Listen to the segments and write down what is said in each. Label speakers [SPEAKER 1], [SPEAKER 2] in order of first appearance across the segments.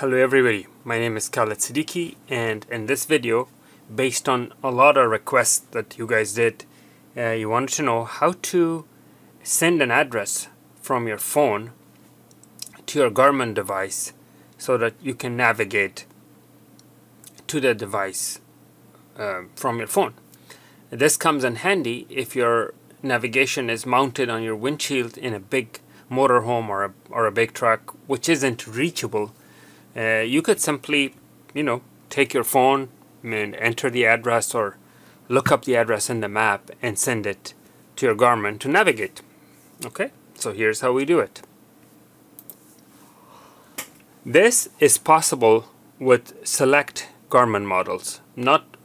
[SPEAKER 1] Hello everybody, my name is Khaled Siddiqui and in this video, based on a lot of requests that you guys did, uh, you wanted to know how to send an address from your phone to your Garmin device so that you can navigate to the device uh, from your phone. This comes in handy if your navigation is mounted on your windshield in a big motorhome or a, or a big truck which isn't reachable uh, you could simply you know take your phone and enter the address or look up the address in the map and send it to your Garmin to navigate. Okay? So here's how we do it. This is possible with select Garmin models. Not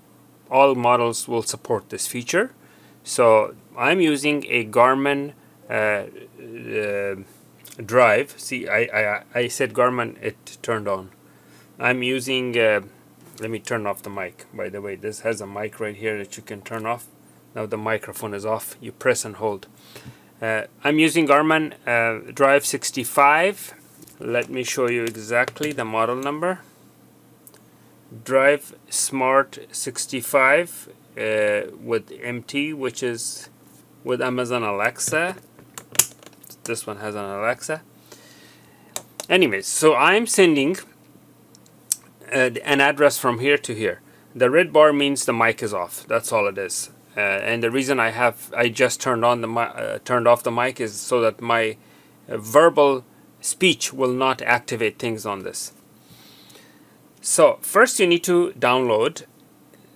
[SPEAKER 1] all models will support this feature. So I'm using a Garmin uh, uh, drive. See I, I, I said Garmin it turned on. I'm using uh, let me turn off the mic. By the way this has a mic right here that you can turn off. Now the microphone is off. You press and hold. Uh, I'm using Garmin uh, drive 65 let me show you exactly the model number. Drive smart 65 uh, with MT which is with Amazon Alexa this one has an Alexa. Anyways so I'm sending uh, an address from here to here. The red bar means the mic is off. That's all it is. Uh, and the reason I have I just turned on the uh, turned off the mic is so that my verbal speech will not activate things on this. So first you need to download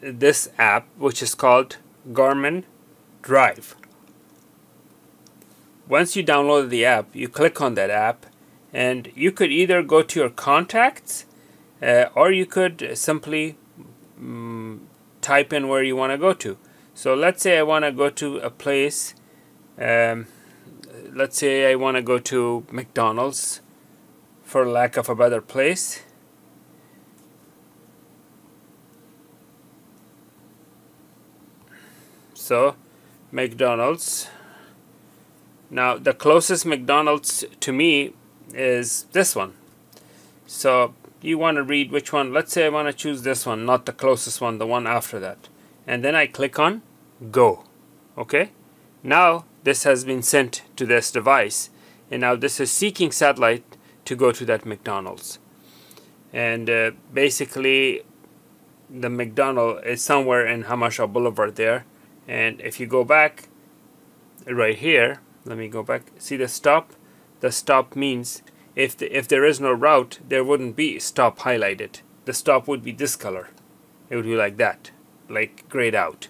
[SPEAKER 1] this app which is called Garmin Drive once you download the app, you click on that app and you could either go to your contacts uh, or you could simply um, type in where you want to go to. So let's say I want to go to a place, um, let's say I want to go to McDonald's for lack of a better place. So McDonald's now the closest McDonald's to me is this one. So you want to read which one. Let's say I want to choose this one, not the closest one, the one after that. And then I click on go. Okay. Now this has been sent to this device. And now this is seeking satellite to go to that McDonald's. And uh, basically the McDonald is somewhere in Jamacha Boulevard there. And if you go back right here, let me go back. See the stop? The stop means if the, if there is no route there wouldn't be stop highlighted. The stop would be this color. It would be like that like grayed out.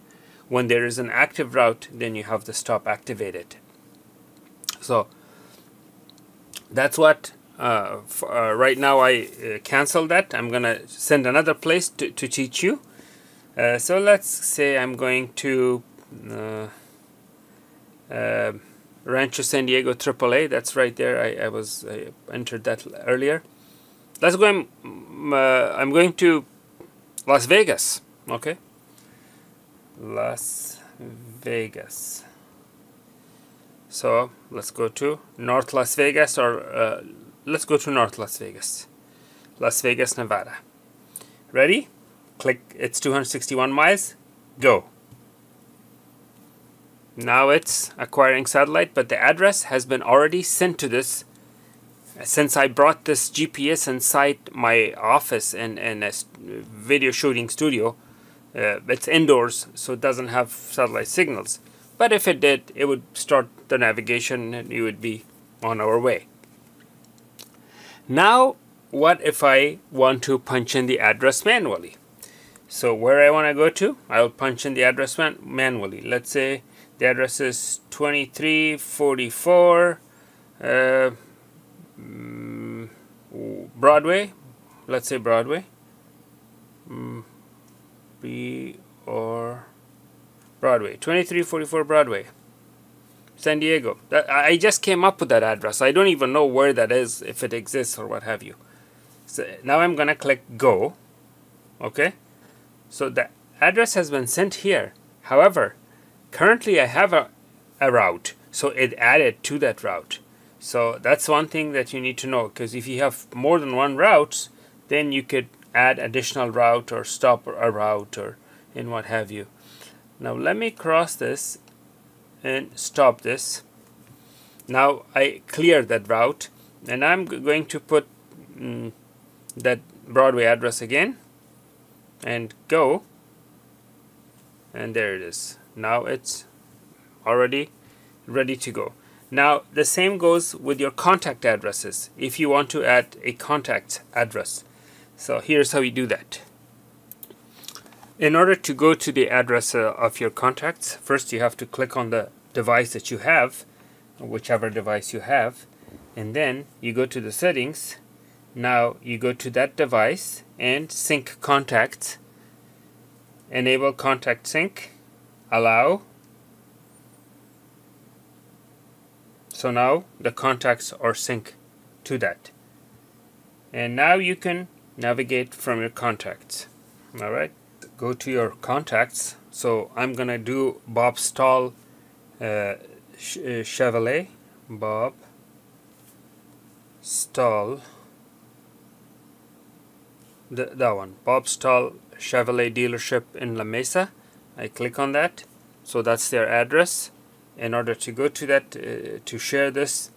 [SPEAKER 1] When there is an active route then you have the stop activated. So that's what uh, uh, right now I uh, cancel that. I'm gonna send another place to, to teach you. Uh, so let's say I'm going to uh, uh, Rancho San Diego AAA. That's right there. I, I was I entered that earlier. Let's go. I'm, uh, I'm going to Las Vegas. Okay. Las Vegas. So let's go to North Las Vegas or uh, let's go to North Las Vegas. Las Vegas, Nevada. Ready? Click. It's 261 miles. Go. Now it's acquiring satellite, but the address has been already sent to this. Since I brought this GPS inside my office in, in a video shooting studio, uh, it's indoors, so it doesn't have satellite signals. But if it did, it would start the navigation and you would be on our way. Now, what if I want to punch in the address manually? So where I want to go to, I'll punch in the address man manually. Let's say the address is 2344 uh, mm, Broadway. Let's say Broadway. Mm, B or Broadway. 2344 Broadway. San Diego. I just came up with that address. I don't even know where that is, if it exists or what have you. So now I'm going to click Go. Okay. So the address has been sent here. However, currently I have a, a route so it added to that route. So that's one thing that you need to know because if you have more than one routes then you could add additional route or stop a route or and what have you. Now let me cross this and stop this. Now I clear that route and I'm going to put mm, that Broadway address again and go and there it is. Now it's already ready to go. Now the same goes with your contact addresses if you want to add a contact address. So here's how you do that. In order to go to the address uh, of your contacts first you have to click on the device that you have whichever device you have and then you go to the settings. Now you go to that device and sync contacts enable contact sync. Allow. So now the contacts are synced to that. And now you can navigate from your contacts. Alright go to your contacts. So I'm gonna do Bob Stall uh, uh, Chevrolet. Bob Stall the, that one. Bob Stall Chevrolet dealership in La Mesa. I click on that. So that's their address. In order to go to that uh, to share this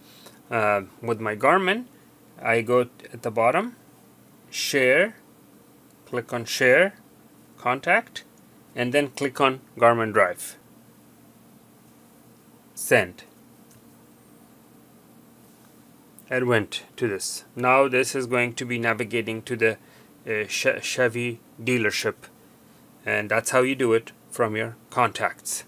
[SPEAKER 1] uh, with my Garmin I go at the bottom share click on share contact and then click on Garmin Drive. Send. It went to this. Now this is going to be navigating to the uh, Chevy dealership. And that's how you do it from your contacts.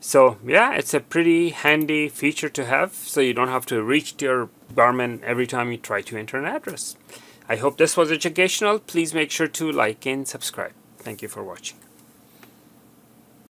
[SPEAKER 1] So yeah it's a pretty handy feature to have so you don't have to reach to your Garmin every time you try to enter an address. I hope this was educational. Please make sure to like and subscribe. Thank you for watching